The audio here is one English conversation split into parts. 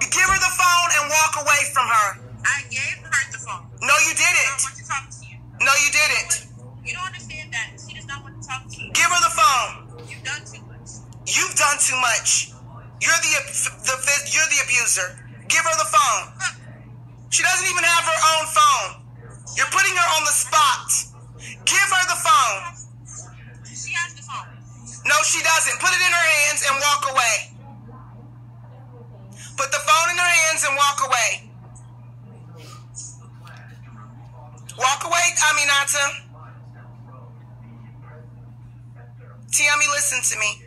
Give her the phone and walk away from her. I gave her the phone. No, you She does didn't. not want to talk to you. No, you didn't. You don't understand that. She does not want to talk to you. Give her the phone. You've done too much. You've done too much. You're the the you're the abuser. Give her the phone. She doesn't even have her own Put the phone in her hands and walk away. Walk away, Aminata. Tiami, listen to me.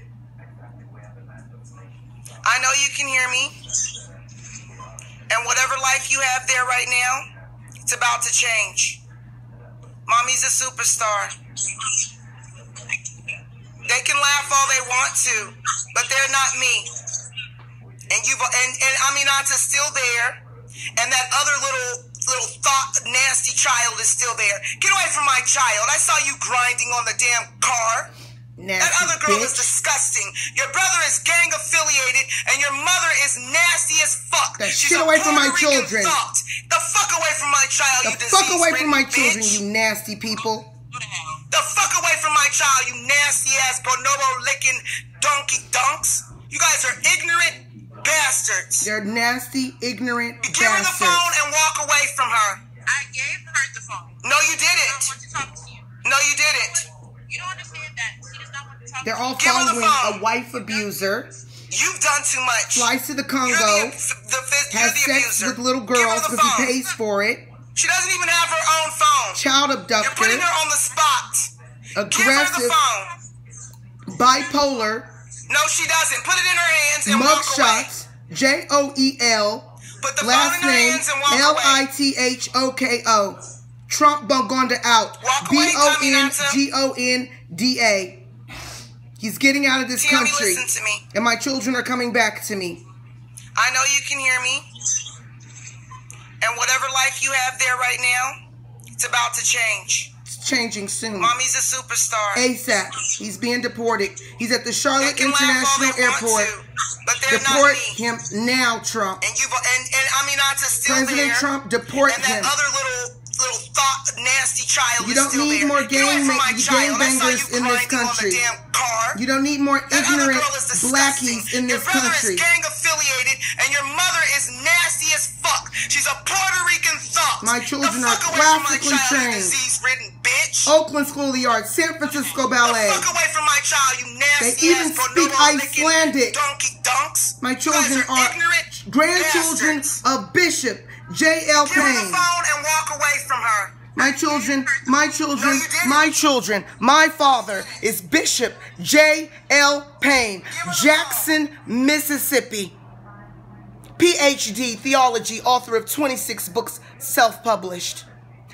I know you can hear me. And whatever life you have there right now, it's about to change. Mommy's a superstar. They can laugh all they want to, but they're not me. And you've and, and Aminata's still there, and that other little little thought nasty child is still there. Get away from my child. I saw you grinding on the damn car. That other girl is disgusting. Your brother is gang affiliated, and your mother is nasty as fuck. The She's shit away from my Rican children. thought. The fuck away from my child, The you fuck away from my disease-ridden children, you nasty people. Go to hell. The fuck away from my child, you nasty ass bonobo licking donkey dunks. You guys are ignorant bastards. They're nasty, ignorant Give her the phone and walk away from her. I gave her the phone. No, you She does not didn't. want to talk to you. No, you didn't. You don't understand that. She does not want to talk They're to you. all Give her the following a wife abuser, You've done too much. flies to the You're Congo, the, the, the, you're has the sex abuser. with little girls because he pays for it, She doesn't even have her own phone. child abductor. You're putting her on the spot. Give her the aggressive, phone. bipolar, No, she doesn't. Put it in her hands and walk away. mugshots, J O E L, Put the last phone in her name hands and walk away. I T H O K O. Trump Bongonda out. B away, O N. G O N D A. He's getting out of this country. listen to me. And my children are coming back to me. I know you can hear me. And whatever life you have there right now, it's about to change. Changing soon. Mommy's a superstar. ASAP. He's being deported. He's at the Charlotte can laugh all International Airport. to, but they're Deport not me. him now, Trump. And you've and, and Aminata's still President there. Trump, deport and that him. other little little thought nasty child You don't need there. more gang ma- gang child. I saw bangers in this country. On the damn car. You don't need more That ignorant girl is disgusting. blackies in your this brother country. is gang affiliated, and your mother is nasty as fuck. She's a Puerto Rican thought. My children are classically trained. Oakland School of the Arts, San Francisco Ballet. fuck away from my child, you nasty They even speak Icelandic. Donkey dunks. My children are, are ignorant grandchildren bastards. of Bishop J.L. Give her the Payne. phone and walk away from her. My children, my children, No, my children, my father is Bishop J.L. Payne, Jackson, Mississippi. PhD theology, author of 26 books, self published.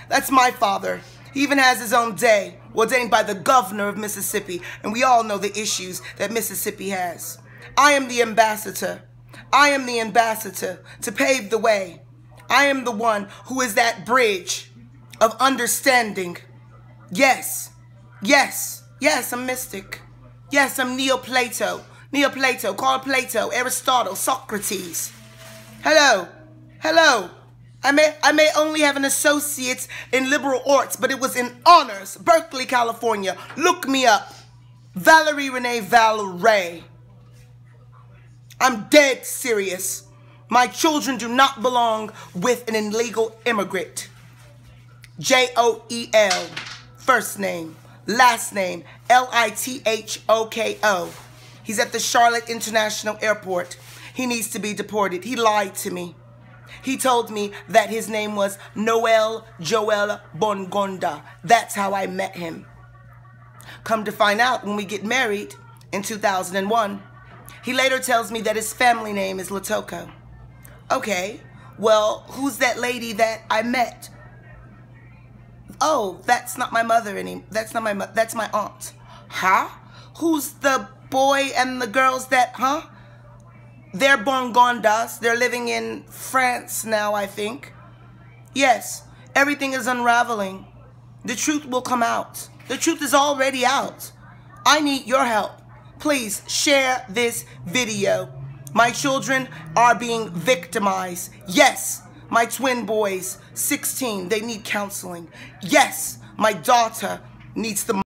That's my father. He even has his own day, ordained by the governor of Mississippi, and we all know the issues that Mississippi has. I am the ambassador. I am the ambassador to pave the way. I am the one who is that bridge of understanding. Yes, yes, yes, I'm mystic. Yes, I'm Neoplato. Neoplato, call Plato, Aristotle, Socrates. Hello, hello. I may I may only have an associate's in liberal arts, but it was in honors, Berkeley, California. Look me up. Valerii Renee Valrey. I'm dead serious. My children do not belong with an illegal immigrant. J O E L. First name, last name, L I T H O K O. He's at the Charlotte International Airport. He needs to be deported. He lied to me. He told me that his name was Noel Joel Bongonda. That's how I met him. Come to find out when we get married in 2001, he later tells me that his family name is Lithoko. Okay, well, who's that lady that I met? Oh, that's not my mother any. That's not my. That's my aunt. Huh? Who's the boy and the girls that? Huh? They're Bongondas. They're living in France now, I think. Yes, everything is unraveling. The truth will come out. The truth is already out. I need your help. Please share this video. my children are being victimized. Yes, my twin boys, 16, they need counseling. Yes, my daughter needs the